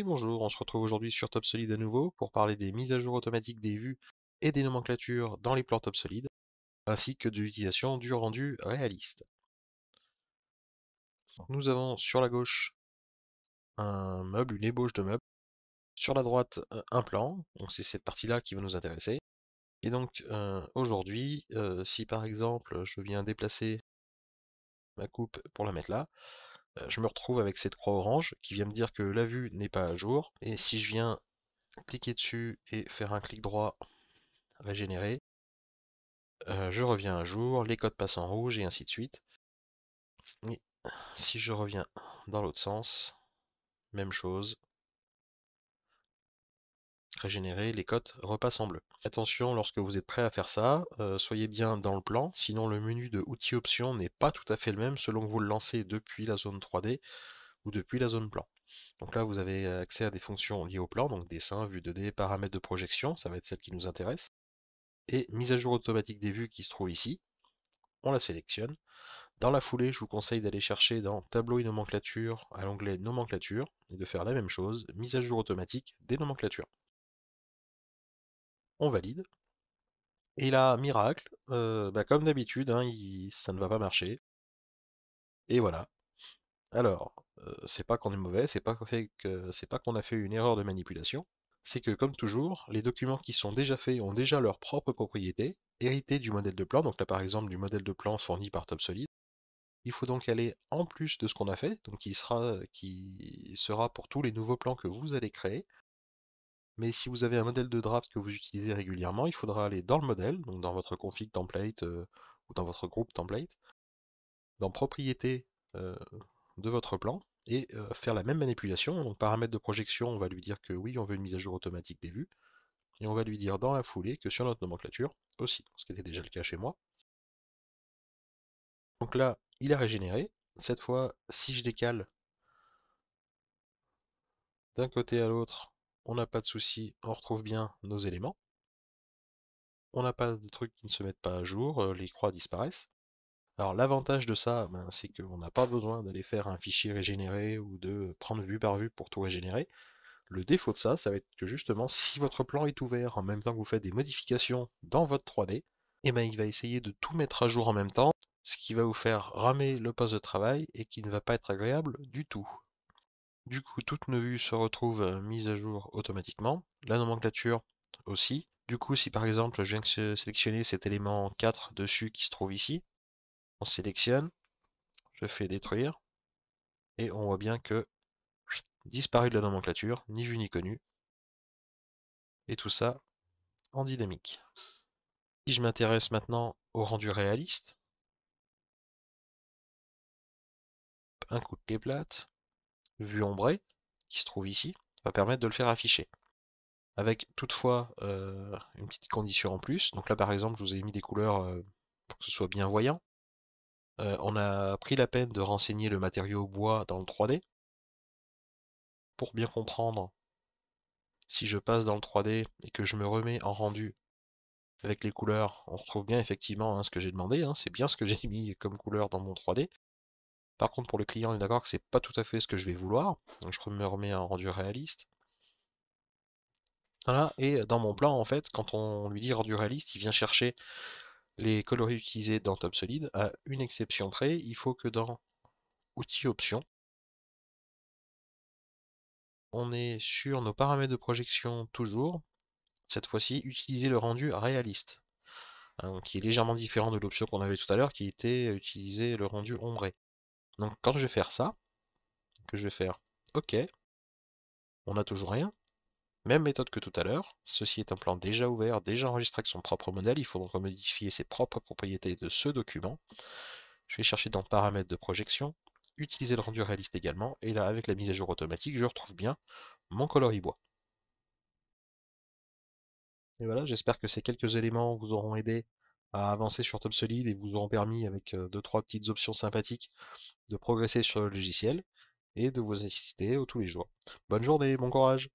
Bonjour, on se retrouve aujourd'hui sur TopSolid à nouveau pour parler des mises à jour automatiques des vues et des nomenclatures dans les plans TopSolid, ainsi que de l'utilisation du rendu réaliste. Nous avons sur la gauche un meuble, une ébauche de meuble, sur la droite un plan, donc c'est cette partie-là qui va nous intéresser. Et donc aujourd'hui, si par exemple je viens déplacer ma coupe pour la mettre là, je me retrouve avec cette croix orange qui vient me dire que la vue n'est pas à jour. Et si je viens cliquer dessus et faire un clic droit, régénérer, je reviens à jour, les codes passent en rouge et ainsi de suite. Et si je reviens dans l'autre sens, même chose, régénérer, les cotes repassent en bleu. Attention, lorsque vous êtes prêt à faire ça, euh, soyez bien dans le plan, sinon le menu de outils options n'est pas tout à fait le même selon que vous le lancez depuis la zone 3D ou depuis la zone plan. Donc là, vous avez accès à des fonctions liées au plan, donc dessin, vue 2D, paramètres de projection, ça va être celle qui nous intéresse. Et mise à jour automatique des vues qui se trouve ici, on la sélectionne. Dans la foulée, je vous conseille d'aller chercher dans Tableau et nomenclature à l'onglet Nomenclature et de faire la même chose, mise à jour automatique des nomenclatures on valide. Et là, miracle, bah, comme d'habitude, hein, ça ne va pas marcher. Et voilà. Alors, c'est pas qu'on est mauvais, c'est pas qu'on a fait une erreur de manipulation, c'est que comme toujours, les documents qui sont déjà faits ont déjà leur propre propriété, héritée du modèle de plan, donc là par exemple du modèle de plan fourni par TopSolid. Il faut donc aller en plus de ce qu'on a fait, donc qui sera, qui sera pour tous les nouveaux plans que vous allez créer, mais si vous avez un modèle de draft que vous utilisez régulièrement, il faudra aller dans le modèle, donc dans votre config template euh, ou dans votre groupe template, dans propriété euh, de votre plan, et euh, faire la même manipulation. Donc paramètres de projection, on va lui dire que oui, on veut une mise à jour automatique des vues, et on va lui dire dans la foulée que sur notre nomenclature aussi, ce qui était déjà le cas chez moi. Donc là, il a régénéré. Cette fois, si je décale d'un côté à l'autre, on n'a pas de souci, on retrouve bien nos éléments. On n'a pas de trucs qui ne se mettent pas à jour, euh, les croix disparaissent. Alors l'avantage de ça, ben, c'est qu'on n'a pas besoin d'aller faire un fichier régénéré ou de prendre vue par vue pour tout régénérer. Le défaut de ça, ça va être que justement, si votre plan est ouvert en même temps que vous faites des modifications dans votre 3D, eh ben, il va essayer de tout mettre à jour en même temps, ce qui va vous faire ramer le poste de travail et qui ne va pas être agréable du tout. Du coup, toutes nos vues se retrouvent mises à jour automatiquement. La nomenclature aussi. Du coup, si par exemple je viens de sélectionner cet élément 4 dessus qui se trouve ici, on sélectionne, je fais détruire, et on voit bien que disparu de la nomenclature, ni vu ni connu. Et tout ça en dynamique. Si je m'intéresse maintenant au rendu réaliste, un coup de clé plate, vue ombrée, qui se trouve ici, va permettre de le faire afficher. Avec toutefois euh, une petite condition en plus. Donc là par exemple je vous ai mis des couleurs euh, pour que ce soit bien voyant. Euh, on a pris la peine de renseigner le matériau bois dans le 3D. Pour bien comprendre, si je passe dans le 3D et que je me remets en rendu avec les couleurs, on retrouve bien effectivement hein, ce que j'ai demandé, hein. c'est bien ce que j'ai mis comme couleur dans mon 3D. Par contre, pour le client, on est d'accord que c'est pas tout à fait ce que je vais vouloir. Donc je me remets un rendu réaliste. Voilà, et dans mon plan, en fait, quand on lui dit rendu réaliste, il vient chercher les coloris utilisés dans TopSolid. À une exception près, il faut que dans Outils Options, on est sur nos paramètres de projection toujours. Cette fois-ci, utiliser le rendu réaliste, hein, qui est légèrement différent de l'option qu'on avait tout à l'heure, qui était utiliser le rendu ombré. Donc quand je vais faire ça, que je vais faire OK, on n'a toujours rien. Même méthode que tout à l'heure, ceci est un plan déjà ouvert, déjà enregistré avec son propre modèle, il faut donc modifier ses propres propriétés de ce document. Je vais chercher dans paramètres de projection, utiliser le rendu réaliste également, et là avec la mise à jour automatique, je retrouve bien mon coloris bois. Et voilà, j'espère que ces quelques éléments vous auront aidé à avancer sur TopSolid et vous auront permis, avec euh, deux trois petites options sympathiques, de progresser sur le logiciel et de vous assister tous les jours. Bonne journée, bon courage